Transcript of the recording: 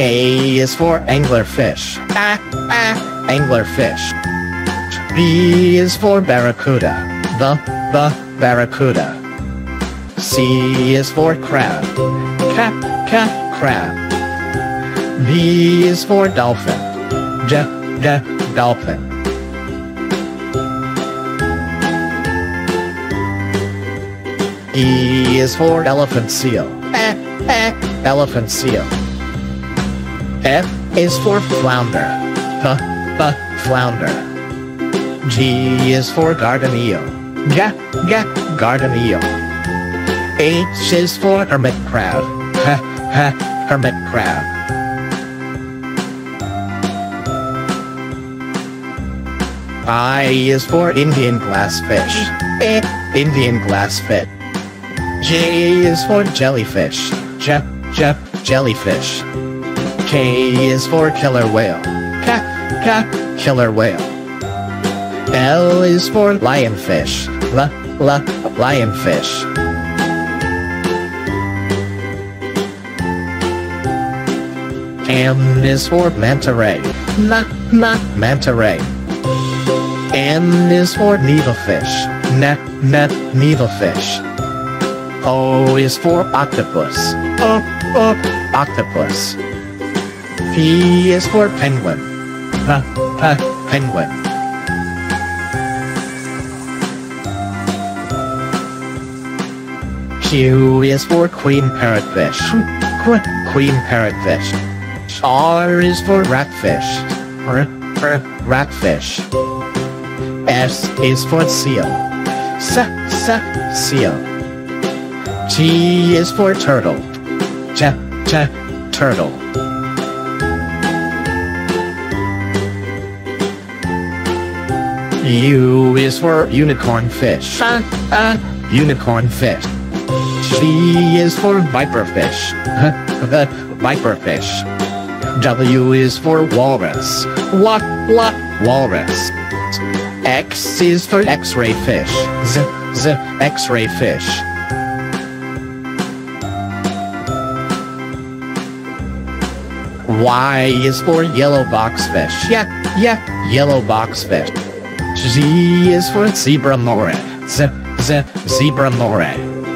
A is for anglerfish. Ah, ah, anglerfish. B is for barracuda. The, the, barracuda. C is for crab. Cap, cap, crab. D is for dolphin. D, d, dolphin. E is for elephant seal. Eh, eh, elephant seal. F is for flounder. F, f, flounder. G is for garden eel. G, g, garden eel. H is for hermit crab. H, h, hermit crab. I is for Indian glassfish. Eh, Indian glassfish. J is for jellyfish. J, j, jellyfish. K is for killer whale. K, k, killer whale. L is for lionfish. L, l, lionfish. M is for manta ray. M, m, manta ray. N is for needlefish. N, n, needlefish. O is for octopus. O, o, octopus. P is for penguin. P, p, penguin. Q is for queen parrotfish. Qu, queen parrotfish. R is for ratfish. R, r, ratfish. S is for seal. S, s, seal. T is for turtle. Ch, ch, turtle. U is for unicorn fish. Uh, uh, unicorn fish. V is for viper fish. viper fish. W is for walrus. What, what, walrus. X is for x-ray fish. Z, z, x-ray fish. Y is for yellow boxfish. Yeah, yeah, yellow boxfish. Z is for zebra moray. Z, z, zebra moray.